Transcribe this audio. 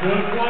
Good one.